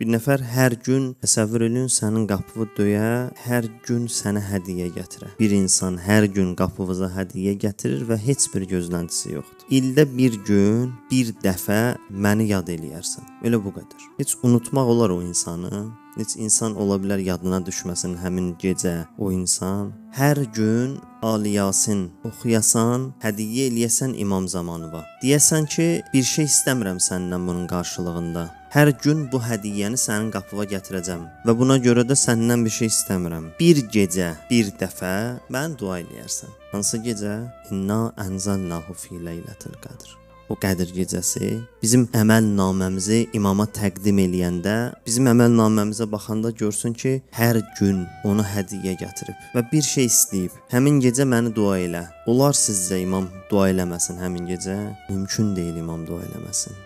Bir nəfər hər gün təsəvvür edin sənin qapını döyə, hər gün sənə hədiyyə gətirə. Bir insan hər gün qapınıza hədiyyə gətirir və heç bir gözləntisi yoxdur. İldə bir gün, bir dəfə məni yad eləyərsən. Elə bu qədər. Heç unutmaq olar o insanı. Heç insan ola bilər yadına düşməsin həmin gecə o insan. Hər gün Ali Yasin oxuyasan, hədiyyə eləyəsən imam zamanıva. Deyəsən ki, bir şey istəmirəm səndən bunun qarşılığında. Hər gün bu hədiyyəni sənin qapına gətirəcəm və buna görə də səndən bir şey istəmirəm. Bir gecə, bir dəfə mən dua eləyərsən. Hansı gecə? İnna ənzalnahu fi leylatil qadr o Qədr gecəsi bizim əməl naməmizi imama təqdim eləyəndə, bizim əməl naməmizə baxanda görsün ki, hər gün onu hədiyyə gətirib və bir şey istəyib. Həmin gecə məni dua elə. Olar sizcə imam dua eləməsin həmin gecə? Mümkün deyil imam dua eləməsin.